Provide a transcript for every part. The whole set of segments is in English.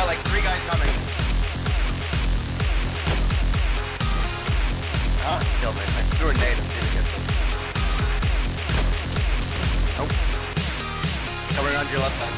got like three guys coming. Ah, killed me. I threw a nade and see if it gets him. Nope. Covering on your left side.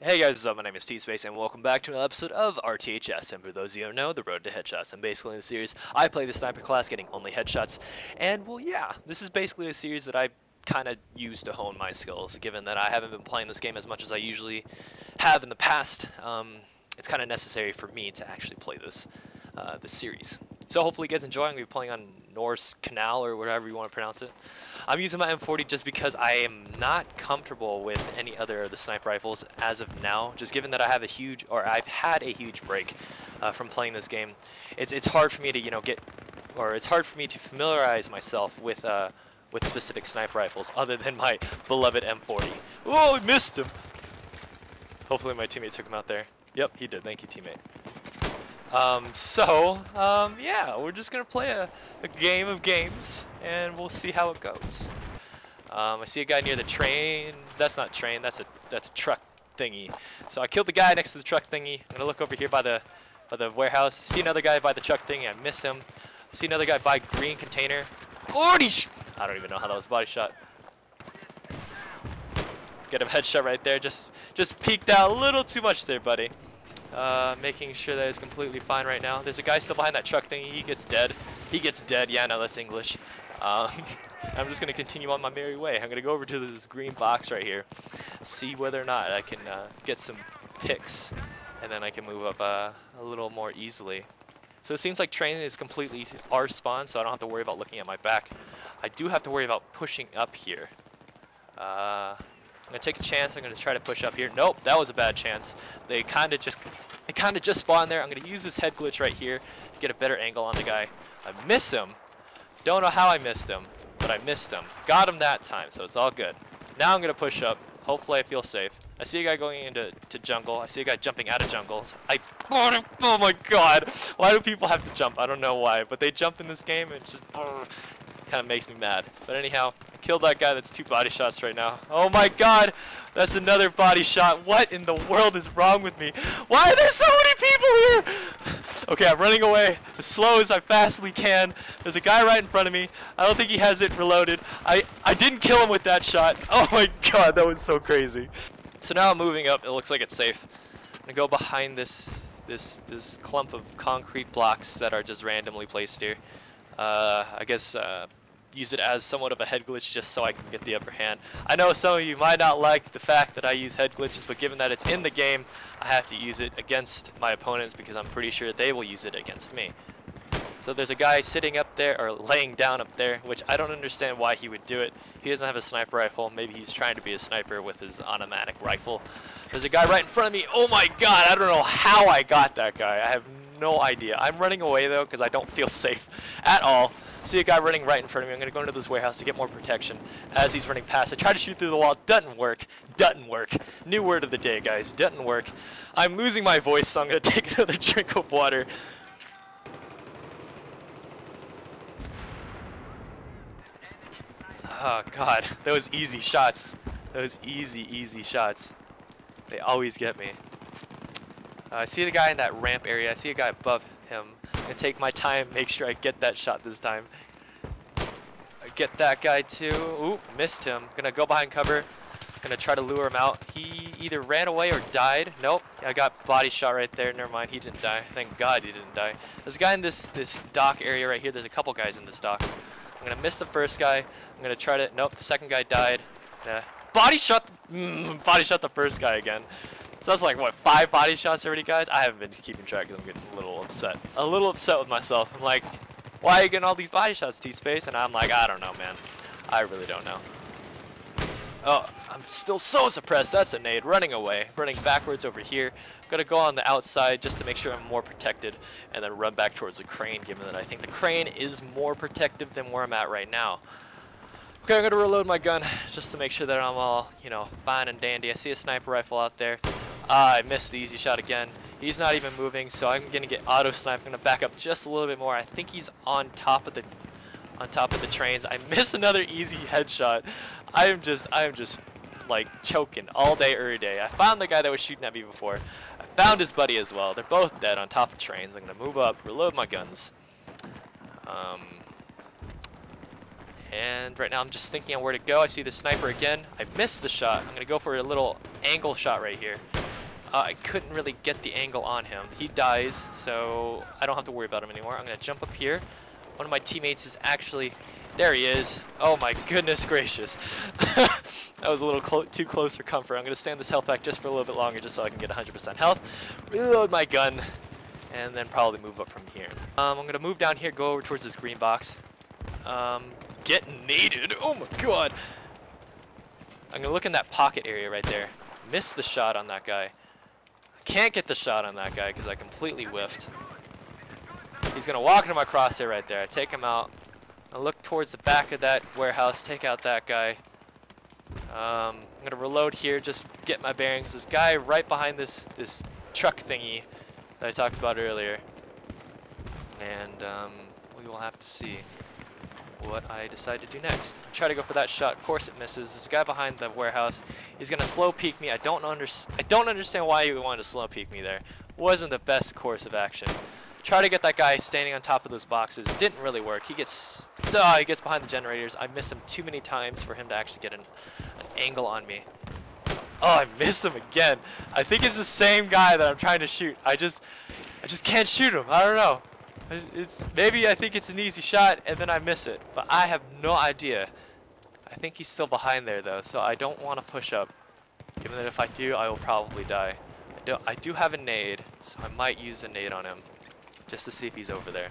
Hey guys, what's up? My name is T-Space and welcome back to another episode of RTHS. And for those of you who don't know, the road to headshots. And basically in the series, I play the sniper class getting only headshots. And well, yeah, this is basically a series that I kind of use to hone my skills, given that I haven't been playing this game as much as I usually have in the past. Um, it's kind of necessary for me to actually play this, uh, this series. So hopefully you guys enjoy. I'm going to be playing on Norse Canal or whatever you want to pronounce it. I'm using my M40 just because I am not comfortable with any other of the sniper rifles as of now. Just given that I have a huge, or I've had a huge break uh, from playing this game, it's it's hard for me to you know get, or it's hard for me to familiarize myself with uh, with specific sniper rifles other than my beloved M40. Oh, I missed him. Hopefully my teammate took him out there. Yep, he did. Thank you, teammate. Um, so, um, yeah, we're just gonna play a, a game of games, and we'll see how it goes. Um, I see a guy near the train. That's not train. That's a that's a truck thingy. So I killed the guy next to the truck thingy. I'm gonna look over here by the by the warehouse. See another guy by the truck thingy. I miss him. See another guy by green container. Oh, I don't even know how that was body shot. Get a headshot right there. Just just peeked out a little too much there, buddy. Uh, making sure that it's completely fine right now. There's a guy still behind that truck thing. He gets dead. He gets dead. Yeah, no, that's English. Um, I'm just going to continue on my merry way. I'm going to go over to this green box right here, see whether or not I can uh, get some picks, and then I can move up uh, a little more easily. So it seems like training is completely R spawn, so I don't have to worry about looking at my back. I do have to worry about pushing up here. Uh, I'm gonna take a chance. I'm gonna try to push up here. Nope, that was a bad chance. They kind of just, they kind of just spawned there. I'm gonna use this head glitch right here to get a better angle on the guy. I miss him. Don't know how I missed him, but I missed him. Got him that time, so it's all good. Now I'm gonna push up. Hopefully I feel safe. I see a guy going into to jungle. I see a guy jumping out of jungles. I oh my god! Why do people have to jump? I don't know why, but they jump in this game and just kind of makes me mad. But anyhow, I killed that guy. That's two body shots right now. Oh my god! That's another body shot. What in the world is wrong with me? Why are there so many people here? okay, I'm running away as slow as I fastly can. There's a guy right in front of me. I don't think he has it reloaded. I, I didn't kill him with that shot. Oh my god, that was so crazy. So now I'm moving up. It looks like it's safe. I'm gonna go behind this this this clump of concrete blocks that are just randomly placed here. Uh, I guess uh, use it as somewhat of a head glitch just so I can get the upper hand. I know some of you might not like the fact that I use head glitches, but given that it's in the game, I have to use it against my opponents because I'm pretty sure they will use it against me. So there's a guy sitting up there, or laying down up there, which I don't understand why he would do it. He doesn't have a sniper rifle. Maybe he's trying to be a sniper with his automatic rifle. There's a guy right in front of me. Oh my god, I don't know how I got that guy. I have no idea. I'm running away though because I don't feel safe at all. See a guy running right in front of me. I'm going to go into this warehouse to get more protection as he's running past. I try to shoot through the wall. Doesn't work. Doesn't work. New word of the day, guys. Doesn't work. I'm losing my voice, so I'm going to take another drink of water. Oh, God. Those easy shots. Those easy, easy shots. They always get me. Uh, I see the guy in that ramp area. I see a guy above gonna take my time, make sure I get that shot this time. I get that guy too. Ooh, missed him. Gonna go behind cover. Gonna try to lure him out. He either ran away or died. Nope. I got body shot right there. Never mind. He didn't die. Thank God he didn't die. There's a guy in this this dock area right here. There's a couple guys in this dock. I'm gonna miss the first guy. I'm gonna try to. Nope. The second guy died. Nah. Body shot. Mm, body shot the first guy again. So that's like, what, five body shots already, guys? I haven't been keeping track because I'm getting a little upset. A little upset with myself. I'm like, why are you getting all these body shots, T-Space? And I'm like, I don't know, man. I really don't know. Oh, I'm still so suppressed. That's a nade. Running away. Running backwards over here. I'm Gonna go on the outside just to make sure I'm more protected. And then run back towards the crane, given that I think the crane is more protective than where I'm at right now. Okay, I'm gonna reload my gun just to make sure that I'm all, you know, fine and dandy. I see a sniper rifle out there. Ah, I missed the easy shot again. He's not even moving, so I'm gonna get auto snipe. I'm gonna back up just a little bit more. I think he's on top of the on top of the trains. I miss another easy headshot. I am just, I am just like choking all day, every day. I found the guy that was shooting at me before. I found his buddy as well. They're both dead on top of trains. I'm gonna move up, reload my guns. Um, and right now I'm just thinking on where to go. I see the sniper again. I missed the shot. I'm gonna go for a little angle shot right here. Uh, I couldn't really get the angle on him. He dies, so I don't have to worry about him anymore. I'm gonna jump up here. One of my teammates is actually, there he is. Oh my goodness gracious. that was a little clo too close for comfort. I'm gonna stand this health pack just for a little bit longer just so I can get 100% health. Reload my gun, and then probably move up from here. Um, I'm gonna move down here, go over towards this green box. Um, get naded, oh my god. I'm gonna look in that pocket area right there. Missed the shot on that guy. Can't get the shot on that guy because I completely whiffed. He's going to walk into my crosshair right there. I take him out. I look towards the back of that warehouse, take out that guy. Um, I'm going to reload here, just get my bearings. This guy right behind this, this truck thingy that I talked about earlier. And um, we will have to see what I decide to do next. Try to go for that shot. Of course it misses. This guy behind the warehouse. He's gonna slow peek me. I don't under I don't understand why he wanted to slow peek me there. Wasn't the best course of action. Try to get that guy standing on top of those boxes. Didn't really work. He gets uh, he gets behind the generators. I miss him too many times for him to actually get an, an angle on me. Oh, I missed him again. I think it's the same guy that I'm trying to shoot. I just I just can't shoot him. I don't know. It's maybe I think it's an easy shot and then I miss it, but I have no idea. I think he's still behind there though, so I don't want to push up. Given that if I do, I will probably die. I do, I do have a nade, so I might use a nade on him, just to see if he's over there,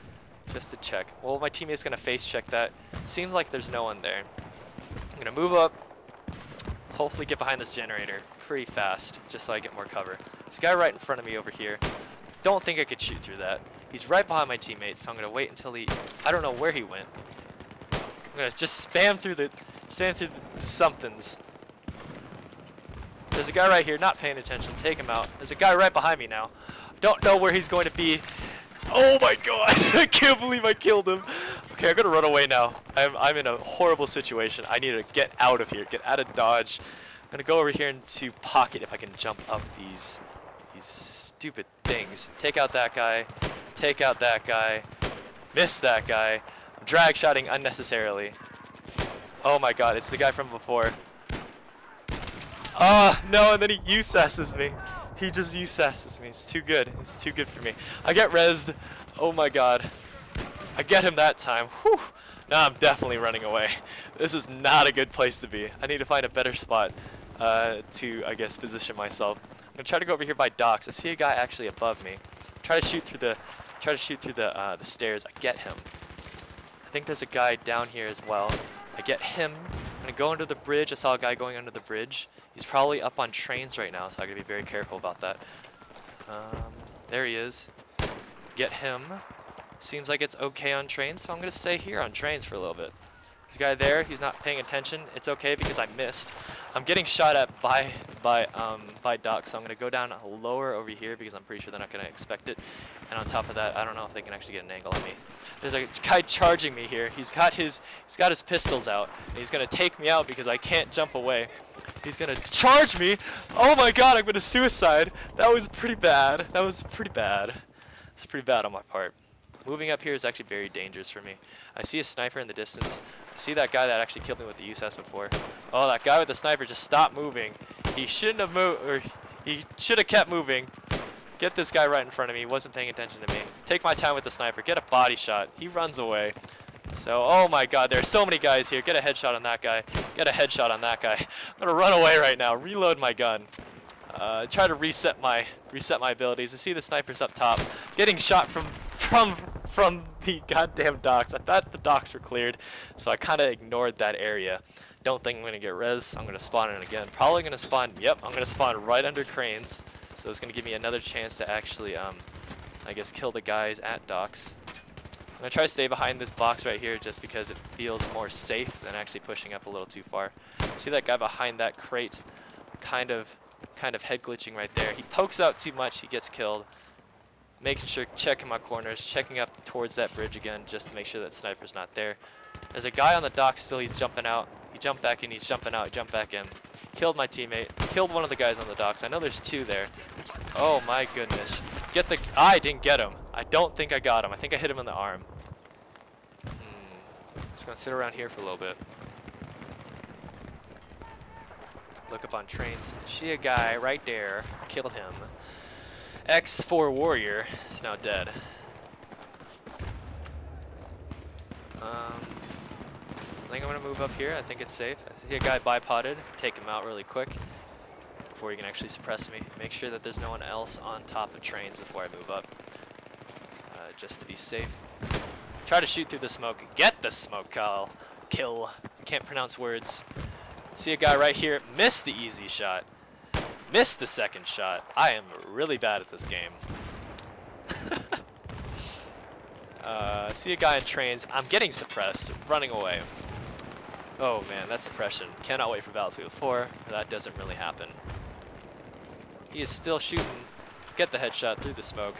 just to check. Well, my teammate's gonna face check that. Seems like there's no one there. I'm gonna move up, hopefully get behind this generator pretty fast, just so I get more cover. This guy right in front of me over here. Don't think I could shoot through that. He's right behind my teammate, so I'm gonna wait until he. I don't know where he went. I'm gonna just spam through the, spam through the somethings. There's a guy right here, not paying attention. Take him out. There's a guy right behind me now. Don't know where he's going to be. Oh my god! I can't believe I killed him. Okay, I'm gonna run away now. I'm I'm in a horrible situation. I need to get out of here. Get out of dodge. I'm gonna go over here into pocket if I can jump up these these stupid things. Take out that guy take out that guy, miss that guy, drag shotting unnecessarily. Oh my god, it's the guy from before. Ah, uh, no, and then he USASs me. He just USASs me. It's too good. It's too good for me. I get rezzed. Oh my god. I get him that time. Whew. Now I'm definitely running away. This is not a good place to be. I need to find a better spot uh, to, I guess, position myself. I'm going to try to go over here by docks. I see a guy actually above me. Try to shoot through the Try to shoot through the, uh, the stairs. I get him. I think there's a guy down here as well. I get him. I'm going to go under the bridge. I saw a guy going under the bridge. He's probably up on trains right now, so I got to be very careful about that. Um, there he is. Get him. Seems like it's okay on trains, so I'm going to stay here on trains for a little bit. A guy there. He's not paying attention. It's okay because I missed. I'm getting shot at by by um, by Doc, so I'm going to go down lower over here because I'm pretty sure they're not going to expect it. And on top of that, I don't know if they can actually get an angle on me. There's a guy charging me here. He's got his he's got his pistols out. And he's going to take me out because I can't jump away. He's going to charge me. Oh my god, I'm going to suicide. That was pretty bad. That was pretty bad. It's pretty bad on my part. Moving up here is actually very dangerous for me. I see a sniper in the distance. I see that guy that actually killed me with the USAS before. Oh, that guy with the sniper just stopped moving. He shouldn't have moved, or he should have kept moving. Get this guy right in front of me. He wasn't paying attention to me. Take my time with the sniper. Get a body shot. He runs away. So, oh my god, there's so many guys here. Get a headshot on that guy. Get a headshot on that guy. I'm gonna run away right now. Reload my gun. Uh, try to reset my reset my abilities. I see the snipers up top. Getting shot from from from the goddamn docks. I thought the docks were cleared, so I kind of ignored that area. Don't think I'm gonna get res. I'm gonna spawn in again. Probably gonna spawn. Yep, I'm gonna spawn right under cranes. So it's going to give me another chance to actually, um, I guess, kill the guys at docks. I'm going to try to stay behind this box right here just because it feels more safe than actually pushing up a little too far. See that guy behind that crate? Kind of kind of head glitching right there. He pokes out too much, he gets killed. making sure, checking my corners, checking up towards that bridge again, just to make sure that sniper's not there. There's a guy on the dock still. He's jumping out. He jumped back in. He's jumping out. He jumped back in. Killed my teammate. Killed one of the guys on the docks. I know there's two there. Oh my goodness. Get the. I didn't get him. I don't think I got him. I think I hit him in the arm. Hmm. Just gonna sit around here for a little bit. Look up on trains. See a guy right there. Killed him. X4 Warrior is now dead. Um, I think I'm gonna move up here. I think it's safe. I see a guy bipoded. Take him out really quick before he can actually suppress me. Make sure that there's no one else on top of trains before I move up, uh, just to be safe. Try to shoot through the smoke. Get the smoke, Kyle. Kill. Can't pronounce words. See a guy right here. Missed the easy shot. Missed the second shot. I am really bad at this game. uh, see a guy in trains. I'm getting suppressed. Running away. Oh man, that suppression. Cannot wait for Battlefield 4. That doesn't really happen. He is still shooting. Get the headshot through the smoke.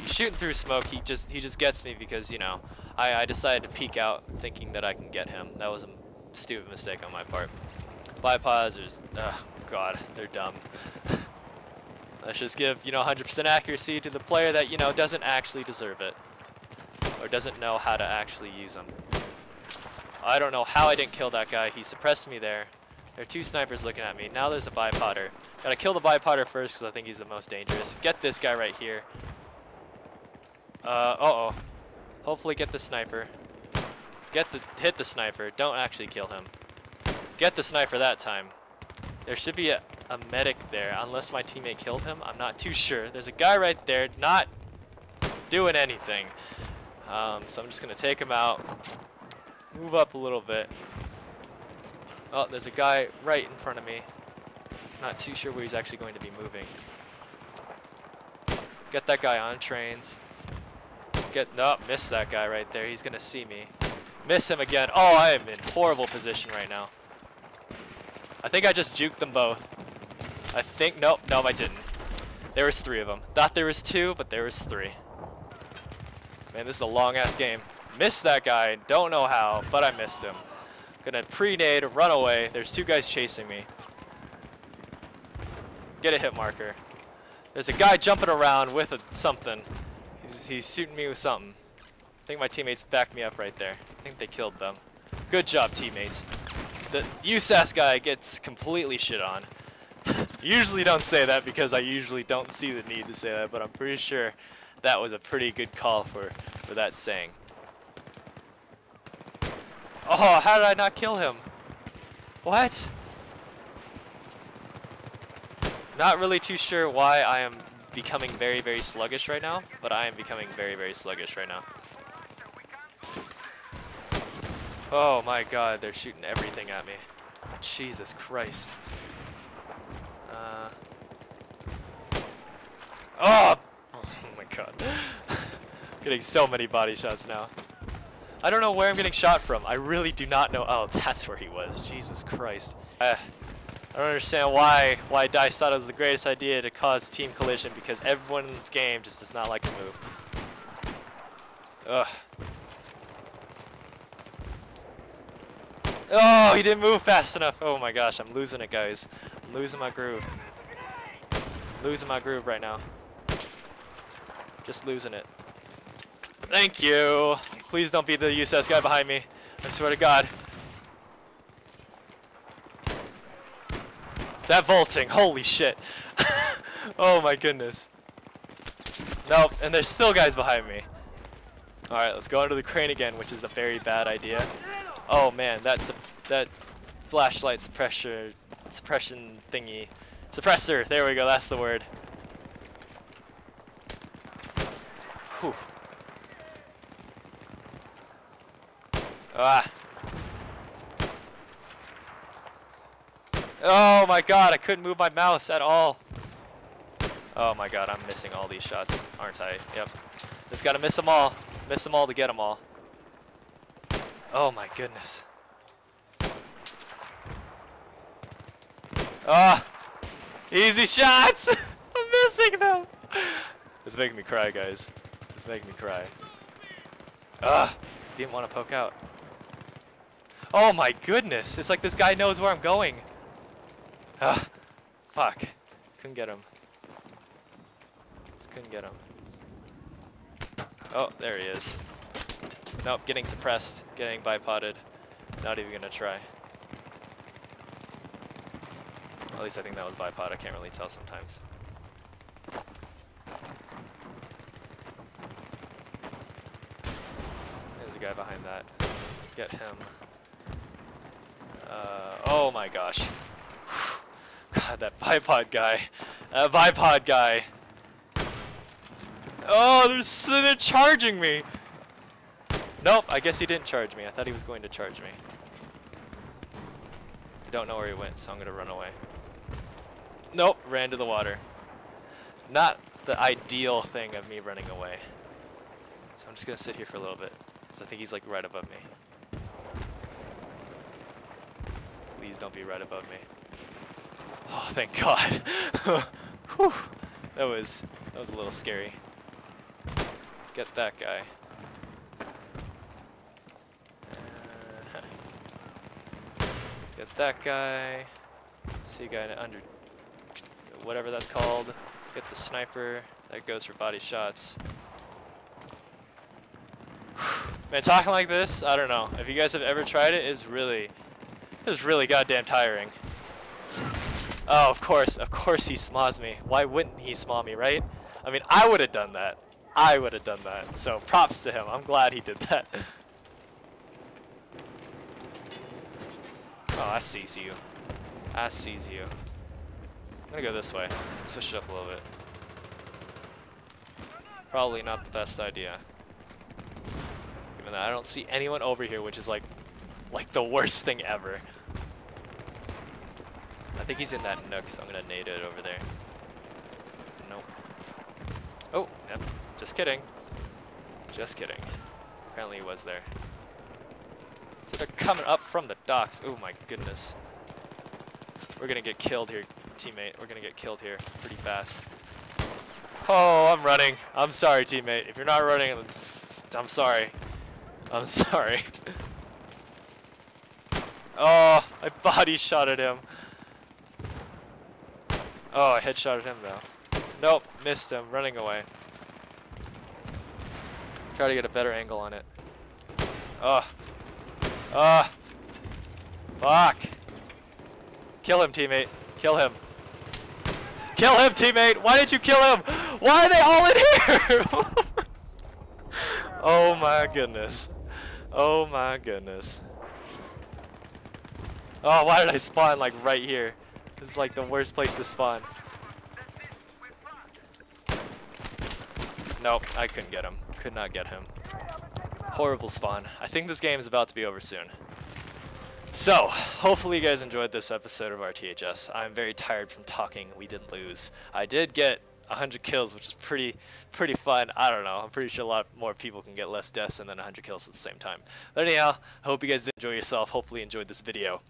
He's shooting through smoke. He just he just gets me because you know I I decided to peek out thinking that I can get him. That was a stupid mistake on my part. Bipods are, oh god, they're dumb. Let's just give you know 100% accuracy to the player that you know doesn't actually deserve it or doesn't know how to actually use them. I don't know how I didn't kill that guy. He suppressed me there. There are two snipers looking at me. Now there's a bipotter. Gotta kill the bipotter first because I think he's the most dangerous. Get this guy right here. Uh, uh-oh. Hopefully get the sniper. Get the, hit the sniper. Don't actually kill him. Get the sniper that time. There should be a, a medic there, unless my teammate killed him. I'm not too sure. There's a guy right there, not doing anything. Um, so I'm just gonna take him out, move up a little bit. Oh, there's a guy right in front of me. Not too sure where he's actually going to be moving. Get that guy on trains. Get, no, miss that guy right there. He's gonna see me. Miss him again. Oh, I am in horrible position right now. I think I just juked them both. I think, nope, no, I didn't. There was three of them. Thought there was two, but there was three. Man, this is a long ass game. Missed that guy, don't know how, but I missed him. Gonna pre-nade, run away. There's two guys chasing me. Get a hit marker. There's a guy jumping around with a, something. He's, he's shooting me with something. I think my teammates backed me up right there. I think they killed them. Good job, teammates. The USAS guy gets completely shit on. usually don't say that because I usually don't see the need to say that, but I'm pretty sure that was a pretty good call for, for that saying. Oh, how did I not kill him? What? Not really too sure why I am becoming very, very sluggish right now, but I am becoming very, very sluggish right now. Oh my god, they're shooting everything at me. Jesus Christ. Uh. Oh! God. getting so many body shots now. I don't know where I'm getting shot from. I really do not know. Oh, that's where he was. Jesus Christ. Uh, I don't understand why why DICE thought it was the greatest idea to cause team collision because everyone in this game just does not like to move. Ugh. Oh, he didn't move fast enough. Oh my gosh, I'm losing it, guys. I'm losing my groove. Losing my groove right now. Just losing it. Thank you. Please don't be the USAS guy behind me. I swear to God. That vaulting, holy shit. oh my goodness. Nope, and there's still guys behind me. Alright, let's go under the crane again, which is a very bad idea. Oh man, that's that flashlight suppressor suppression thingy. Suppressor, there we go, that's the word. Whew. Ah. Oh my god, I couldn't move my mouse at all. Oh my god, I'm missing all these shots, aren't I? Yep. Just gotta miss them all. Miss them all to get them all. Oh my goodness. Ah! Easy shots! I'm missing them. It's making me cry, guys. It's making me cry. Ugh. Didn't want to poke out. Oh my goodness. It's like this guy knows where I'm going. Ugh. Fuck. Couldn't get him. Just couldn't get him. Oh, there he is. Nope, getting suppressed. Getting bipoded. Not even gonna try. At least I think that was bipod. I can't really tell sometimes. There's a guy behind that. Get him. Uh, oh my gosh. God, that bipod guy. That bipod guy. Oh, they're, they're charging me. Nope, I guess he didn't charge me. I thought he was going to charge me. I don't know where he went, so I'm going to run away. Nope, ran to the water. Not the ideal thing of me running away. So I'm just going to sit here for a little bit, because I think he's like right above me. Please don't be right above me. Oh, thank God. Whew. That was, that was a little scary. Get that guy. Uh, get that guy. See a guy under whatever that's called. Get the sniper. That goes for body shots. Man, talking like this, I don't know. If you guys have ever tried it, it's really, it's really goddamn tiring. Oh, of course, of course he smaws me. Why wouldn't he smaw me, right? I mean, I would have done that. I would have done that. So props to him. I'm glad he did that. Oh, I sees you. I sees you. I'm gonna go this way. Switch it up a little bit. Probably not the best idea. That I don't see anyone over here, which is like, like the worst thing ever. I think he's in that nook, so I'm gonna nade it over there. Nope. Oh, yep. Just kidding. Just kidding. Apparently he was there. So they're coming up from the docks. Oh my goodness. We're gonna get killed here, teammate. We're gonna get killed here pretty fast. Oh, I'm running. I'm sorry, teammate. If you're not running, I'm sorry. I'm sorry. oh, I body shot at him. Oh, I headshot at him though. Nope, missed him, running away. Try to get a better angle on it. Oh. Ah. Fuck. Kill him, teammate. Kill him. Kill him, teammate! Why did you kill him? Why are they all in here? oh my goodness. Oh my goodness. Oh, why did I spawn like right here? This is like the worst place to spawn. Nope, I couldn't get him. Could not get him. Horrible spawn. I think this game is about to be over soon. So, hopefully you guys enjoyed this episode of RTHS. I'm very tired from talking. We didn't lose. I did get 100 kills, which is pretty pretty fun. I don't know. I'm pretty sure a lot more people can get less deaths and then 100 kills at the same time. But anyhow, I hope you guys enjoy yourself. Hopefully enjoyed this video.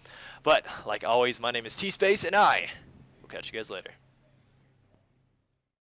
But, like always, my name is T-Space, and I will catch you guys later.